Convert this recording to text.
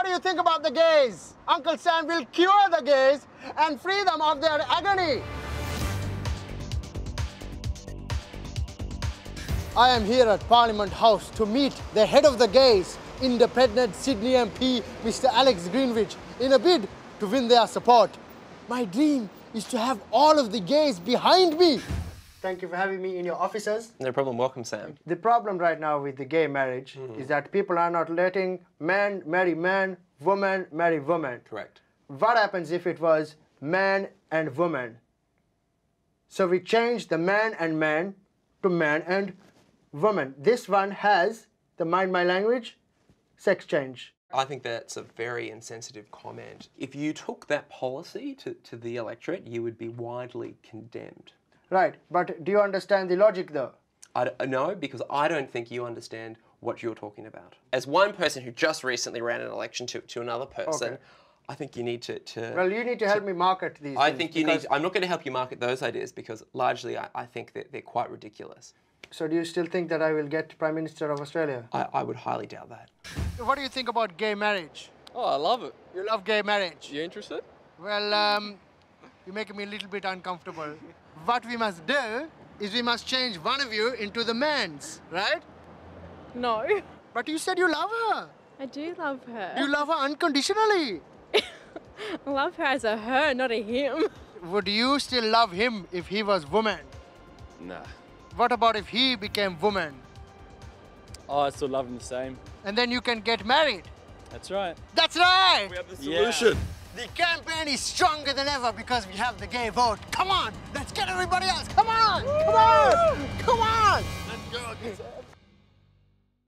What do you think about the gays? Uncle Sam will cure the gays and free them of their agony. I am here at Parliament House to meet the head of the gays, independent Sydney MP, Mr. Alex Greenwich, in a bid to win their support. My dream is to have all of the gays behind me. Thank you for having me in your offices. No problem. Welcome, Sam. The problem right now with the gay marriage mm-hmm. is that people are not letting man marry man, woman marry woman. Correct. What happens if it was man and woman? So we changed the man and man to man and woman. This one has the mind my language sex change. I think that's a very insensitive comment. If you took that policy to, to the electorate, you would be widely condemned. Right, but do you understand the logic though? I d- no, because I don't think you understand what you're talking about. As one person who just recently ran an election to, to another person, Okay. I think you need to. to Well, you need to help me market these. I things think you because- need. I'm not going to help you market those ideas because largely I, I think that they're quite ridiculous. So do you still think that I will get Prime Minister of Australia? I, I would highly doubt that. What do you think about gay marriage? Oh, I love it. You love gay marriage? You interested? Well, um, you're making me a little bit uncomfortable. What we must do is we must change one of you into the man's, right? No, But you said you love her. I do love her. You love her unconditionally. I love her as a her, not a him. Would you still love him if he was woman? Nah. What about if he became woman? Oh, I still love him the same. And then you can get married. That's right. That's right. We have the solution. The campaign is stronger than ever because we have the gay vote. Come on, let's get everybody else. Come on, come on, come on. Let's go.